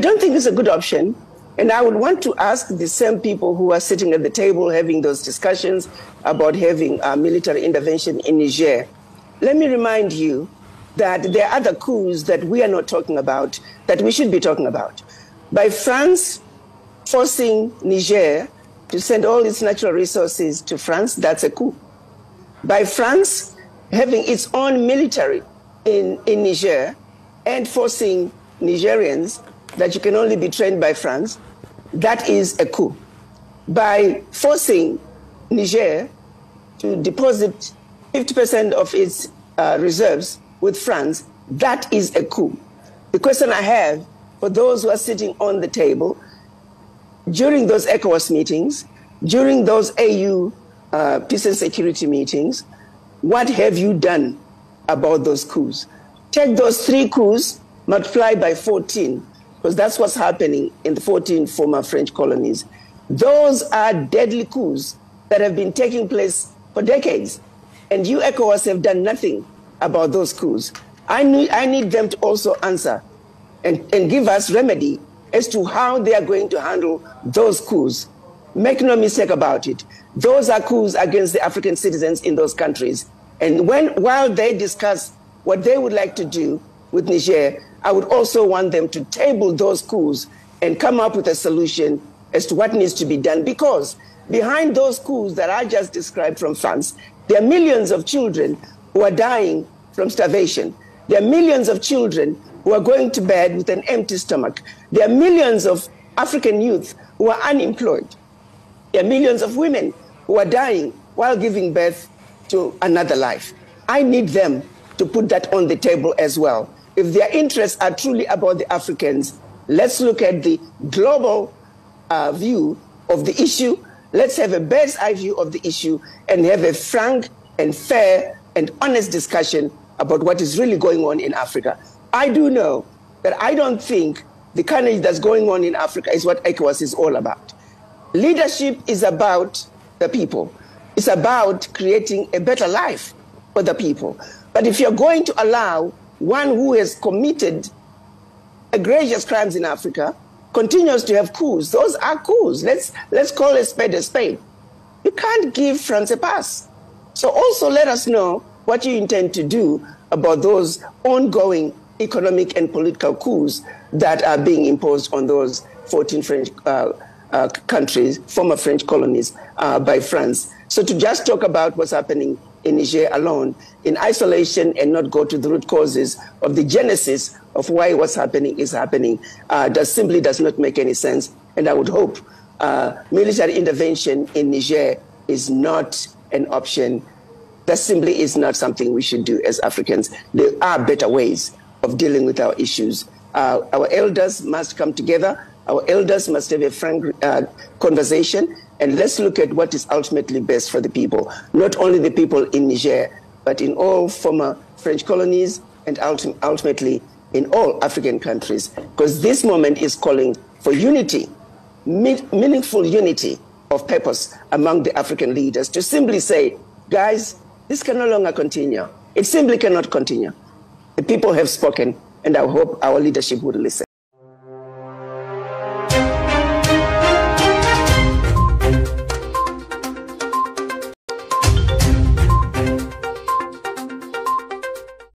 think it's a good option. And I would want to ask the same people who are sitting at the table having those discussions about having a military intervention in Niger. Let me remind you that there are other coups that we are not talking about that we should be talking about. By France forcing Niger to send all its natural resources to France, that's a coup. By France having its own military in, in Niger and forcing Nigerians that you can only be trained by France, that is a coup. By forcing Niger to deposit 50% of its uh, reserves with France, that is a coup. The question I have for those who are sitting on the table during those ECOWAS meetings, during those AU uh, peace and security meetings, what have you done about those coups? Take those three coups, multiply by 14, because that's what's happening in the 14 former French colonies. Those are deadly coups that have been taking place for decades. And you, ECOWAS, have done nothing about those coups. I need, I need them to also answer and, and give us remedy as to how they are going to handle those coups. Make no mistake about it. Those are coups against the African citizens in those countries. And when, while they discuss what they would like to do with Niger, I would also want them to table those coups and come up with a solution as to what needs to be done. Because behind those coups that I just described from France, there are millions of children who are dying from starvation. There are millions of children who are going to bed with an empty stomach. There are millions of African youth who are unemployed. There are millions of women who are dying while giving birth to another life. I need them to put that on the table as well. If their interests are truly about the Africans, let's look at the global uh, view of the issue. Let's have a bird's eye view of the issue and have a frank and fair and honest discussion about what is really going on in Africa. I do know that I don't think the carnage that's going on in Africa is what ECOWAS is all about. Leadership is about the people. It's about creating a better life for the people. But if you're going to allow one who has committed egregious crimes in Africa continues to have coups, those are coups. Let's, let's call a spade a spade. You can't give France a pass. So also let us know what you intend to do about those ongoing economic and political coups that are being imposed on those 14 French uh, uh, countries, former French colonies, uh, by France. So to just talk about what's happening in Niger alone, in isolation, and not go to the root causes of the genesis of why what's happening is happening, uh, that simply does not make any sense. And I would hope uh, military intervention in Niger is not an option. That simply is not something we should do as Africans. There are better ways of dealing with our issues. Uh, our elders must come together. Our elders must have a frank uh, conversation, and let's look at what is ultimately best for the people, not only the people in Niger, but in all former French colonies and ultim- ultimately in all African countries. Because this moment is calling for unity, me- meaningful unity of purpose among the African leaders to simply say, guys, this can no longer continue. It simply cannot continue. The people have spoken, and I hope our leadership would listen.